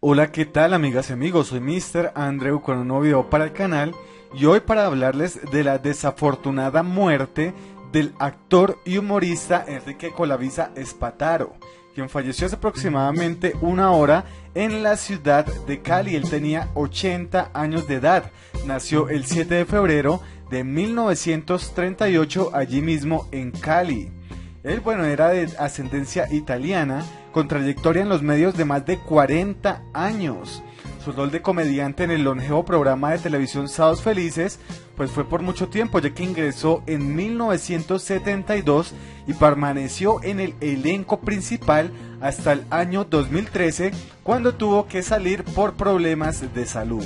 Hola, ¿qué tal amigas y amigos? Soy Mr. Andrew con un nuevo video para el canal y hoy para hablarles de la desafortunada muerte del actor y humorista Enrique Colavisa Espataro, quien falleció hace aproximadamente una hora en la ciudad de Cali. Él tenía 80 años de edad, nació el 7 de febrero de 1938 allí mismo en Cali. Él, bueno, era de ascendencia italiana, con trayectoria en los medios de más de 40 años. Su rol de comediante en el longevo programa de televisión Sábados Felices, pues fue por mucho tiempo, ya que ingresó en 1972 y permaneció en el elenco principal hasta el año 2013, cuando tuvo que salir por problemas de salud.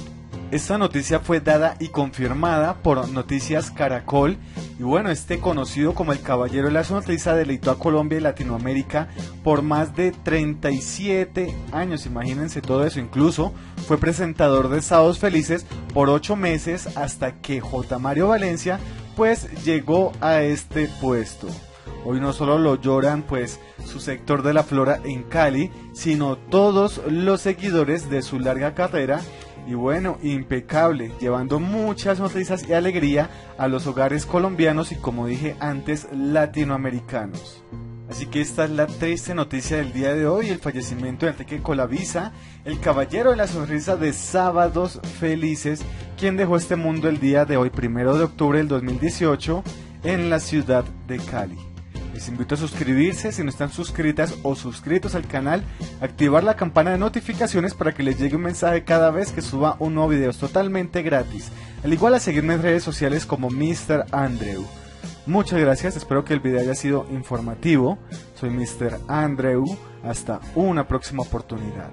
Esta noticia fue dada y confirmada por Noticias Caracol y bueno, este conocido como el Caballero de la Sonrisa deleitó a Colombia y Latinoamérica por más de 37 años, imagínense todo eso, incluso fue presentador de Sábados Felices por 8 meses hasta que J. Mario Valencia pues llegó a este puesto. Hoy no solo lo lloran pues su sector de la flora en Cali, sino todos los seguidores de su larga carrera y bueno, impecable, llevando muchas noticias y alegría a los hogares colombianos y como dije antes, latinoamericanos. Así que esta es la triste noticia del día de hoy, el fallecimiento de Enrique Colavisa, el caballero de la sonrisa de Sábados Felices, quien dejó este mundo el día de hoy, primero de octubre del 2018, en la ciudad de Cali. Les invito a suscribirse si no están suscritas o suscritos al canal, activar la campana de notificaciones para que les llegue un mensaje cada vez que suba un nuevo video, es totalmente gratis. Al igual a seguirme en redes sociales como Mr. Andrew. Muchas gracias, espero que el video haya sido informativo. Soy Mr. Andrew, hasta una próxima oportunidad.